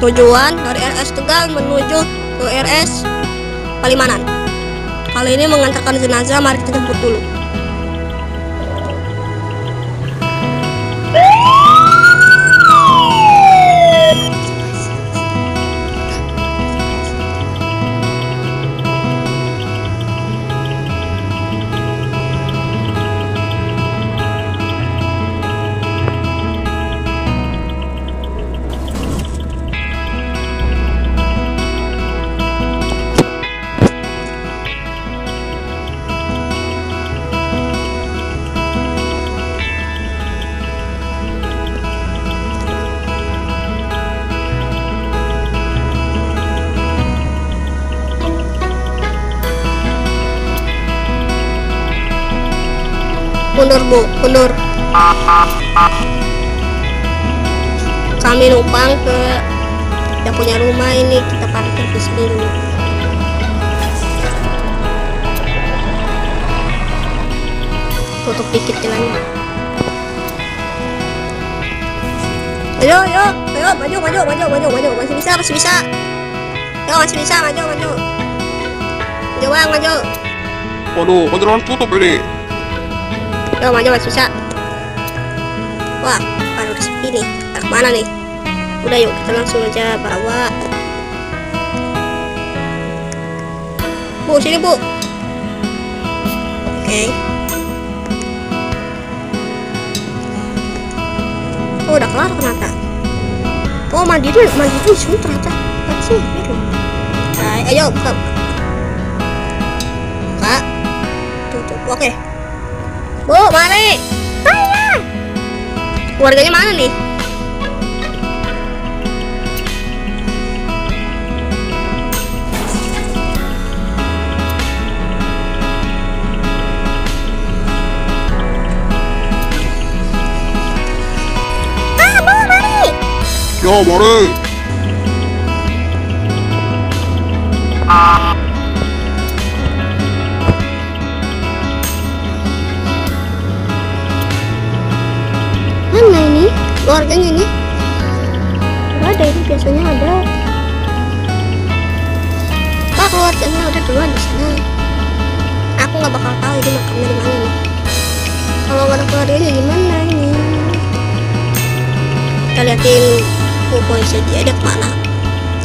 tujuan dari RS Tegal menuju ke RS Palimanan. Kali ini mengantarkan jenazah mari kita mundur bu mundur kami numpang ke yang punya rumah ini kita parkir di sini. Tutup dikit jalannya ayo ayo ayo maju maju maju maju maju. Masih bisa masih bisa. Ayo masih bisa maju maju. Maju bang maju. Waduh, beneran tutup ini. Yo maju mas bisa. Wah, baru udah sepi nih. Nah, mana nih? Udah yuk kita langsung aja bawa. Bu, sini bu. Oke. Oh, udah kelar ternyata. Oh, mandi dulu, mandi dulu sini ternyata. Sih? Aduh. Nah, ayo buka. Kak. Tutup. Oke. Bu, mari. Keluarganya mana nih? Ya, mari. Mana Keluarganya ini? Nggak ada ini biasanya ada. Pak keluarganya ada duluan di sana. Aku nggak bakal tahu ini makamnya di mana nih. Kalau nggak ada keluarganya gimana ini? Kita liatin oh, polisi dia dia ke mana?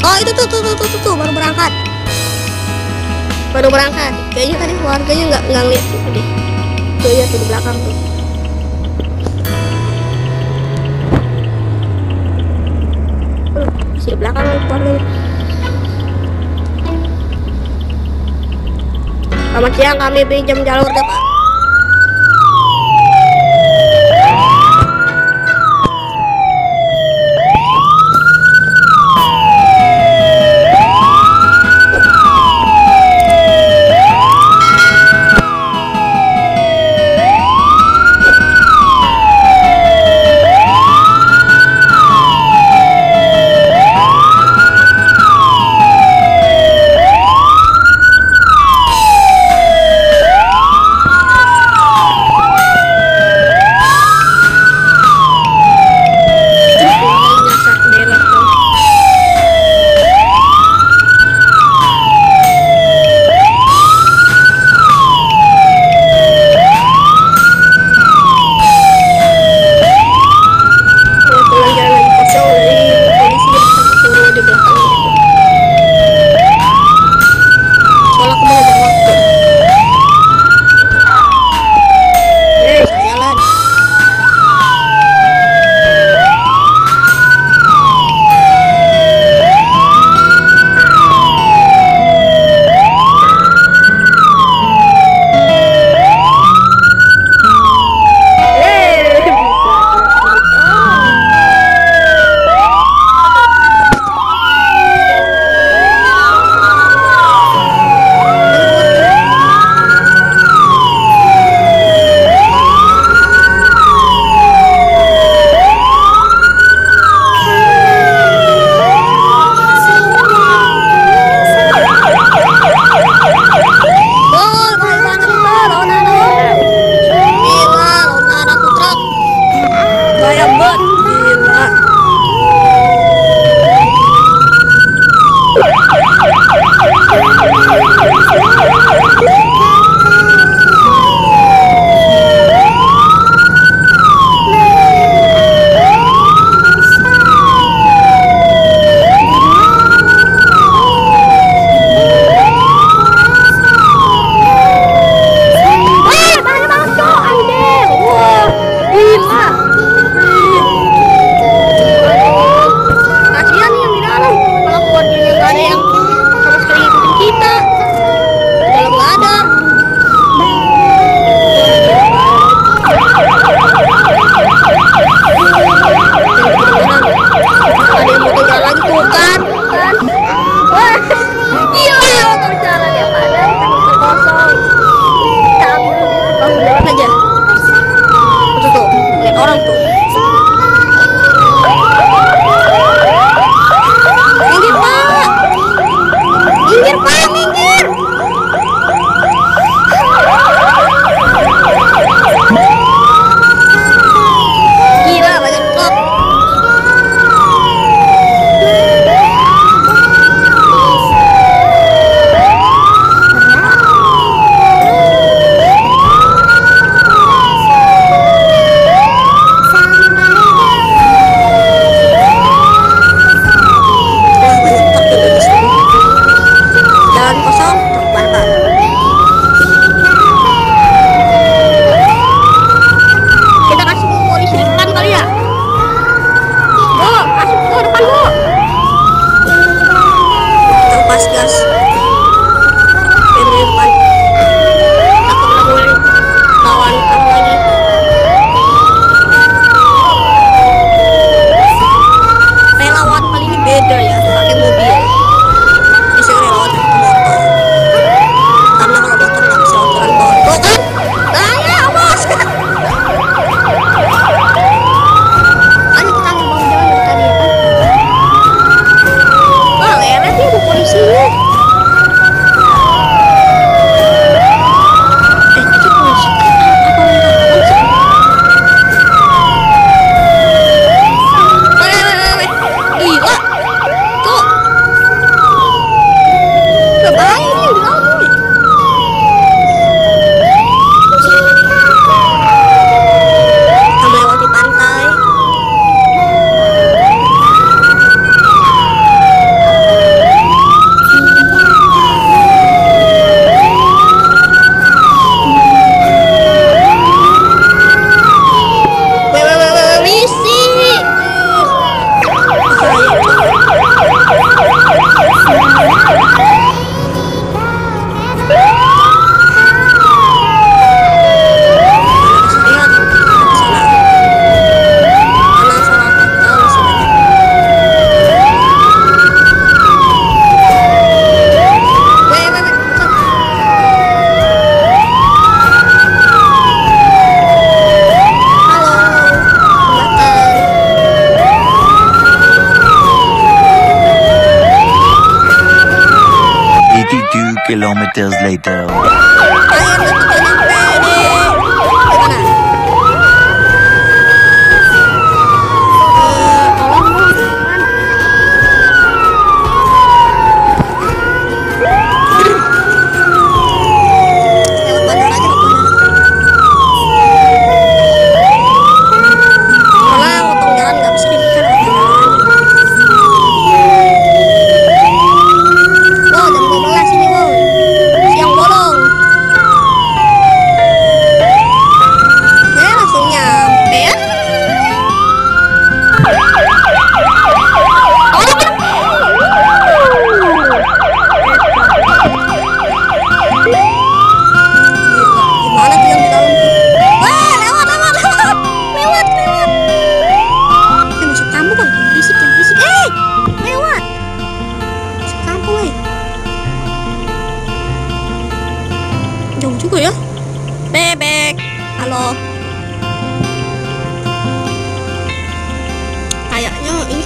Oh itu tuh tuh tuh tuh tuh, tuh baru berangkat. Baru berangkat. Kayaknya tadi keluarganya nggak nggak ngeliat tuh deh. Tuh ya tuh di belakang tuh. Di belakang keluarganya Selamat siang kami pinjam jalur tidak lanjutkan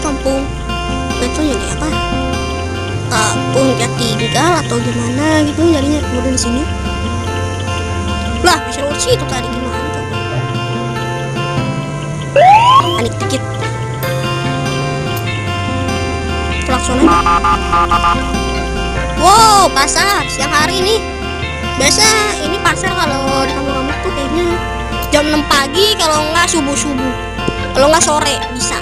kampung. Itu jadi ya, apa? Eh, kampung jati tinggal atau gimana gitu jadinya kemudian di sini. Lah bisa lewat situ tadi gimana tuh? Panik dikit. Pelaksanaan wow pasar siang hari ini. biasa ini pasar kalau di kampung-kampung tuh kayaknya jam 6 pagi kalau nggak subuh-subuh. Kalau nggak sore bisa.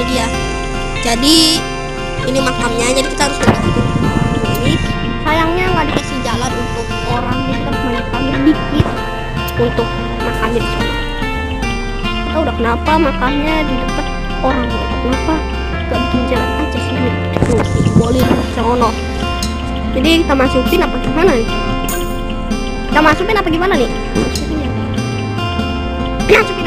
Ini dia. Jadi ini makamnya jadi kita harus dulu ini. Sayangnya nggak dikasih jalan untuk orang jadi kita makamnya dikit untuk makamnya di sana. Udah kenapa makamnya di dekat orang? Kenapa gak bikin jalan aja tuh boleh sono jadi kita masukin apa gimana nih? Kita masukin apa gimana nih? Masukin ya. Masukin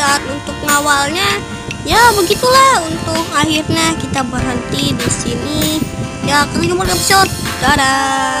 dan untuk ngawalnya. Ya begitulah untuk akhirnya kita berhenti di sini. Ya kali episode. Dadah